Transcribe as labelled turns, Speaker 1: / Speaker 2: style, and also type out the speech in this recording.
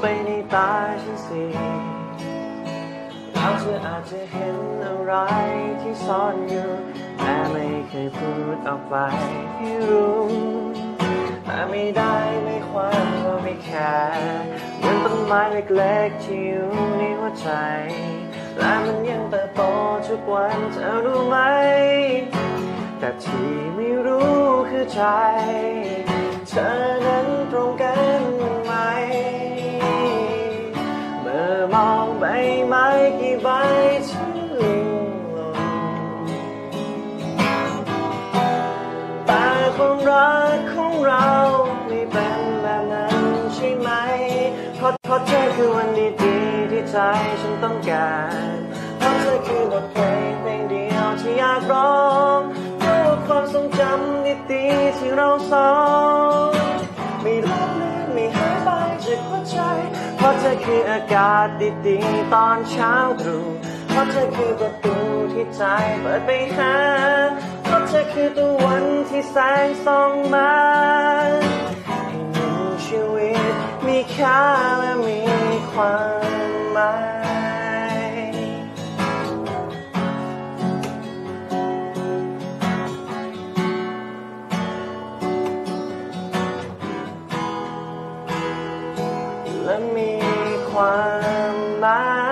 Speaker 1: ไปในตาฉันสิแล้วเธออาจจะเห็นอะไรที่ซ่อนอยู่แต่ไม่เคยพูดออกไปให้รู้แต่ไม่ได้ไม่ความว่าไม่แคร์เหมือนต้นไม้เล็กๆที่อยู่ในหัวใจ และมันยังเติบโตทุกวันเธอรู้ไหม แต่ที่ไม่รู้คือใจ เธอ มองใบไม้กี่ใบที่ลิงล่นแต่ความรักของเราไม่เป็นแบบนั้นใช่ไหมเพราะเพราะเธอคือวันดีๆที่ใจฉันต้องการเพราะเธอคือบทเพลงเพลงเดียวที่อยากร้องเพราะว่าความทรงจำดีๆที่เราสอง อคืออากาศดีๆตอนเช้าตรู่เพราะเธอคือประตูที่ใจเปิดไปหาเพราะเธอคือตะวันที่แสงส่องมาให้หนึ่งชีวิตมีค่าและมีความหมายและมี one night.